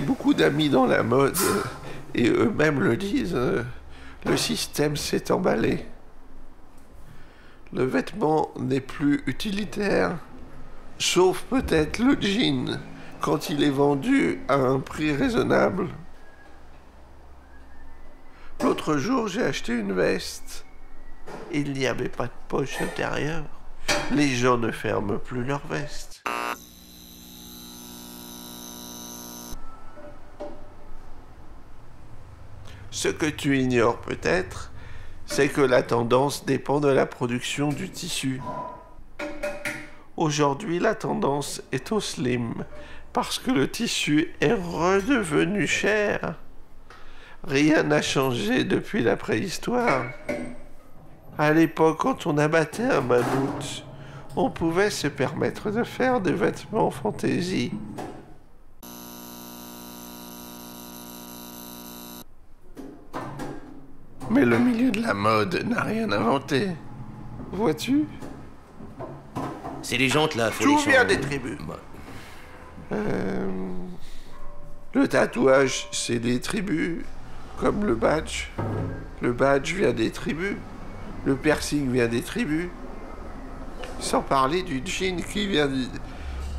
beaucoup d'amis dans la mode et eux-mêmes le disent. Le système s'est emballé. Le vêtement n'est plus utilitaire, sauf peut-être le jean quand il est vendu à un prix raisonnable. L'autre jour, j'ai acheté une veste. Il n'y avait pas de poche intérieure. Les gens ne ferment plus leur veste. Ce que tu ignores peut-être, c'est que la tendance dépend de la production du tissu. Aujourd'hui, la tendance est au slim, parce que le tissu est redevenu cher. Rien n'a changé depuis la préhistoire. À l'époque, quand on abattait un mammouth, on pouvait se permettre de faire des vêtements fantaisie. Mais le milieu de la mode n'a rien inventé. Vois-tu? C'est les jantes là, faut Tout les vient des tribus. Ouais. Euh, le tatouage, c'est des tribus, comme le badge. Le badge vient des tribus. Le piercing vient des tribus. Sans parler du jean qui vient du...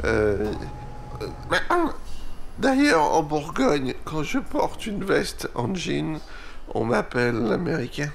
euh, euh, ah, D'ailleurs, en Bourgogne, quand je porte une veste en jean, on m'appelle l'américain.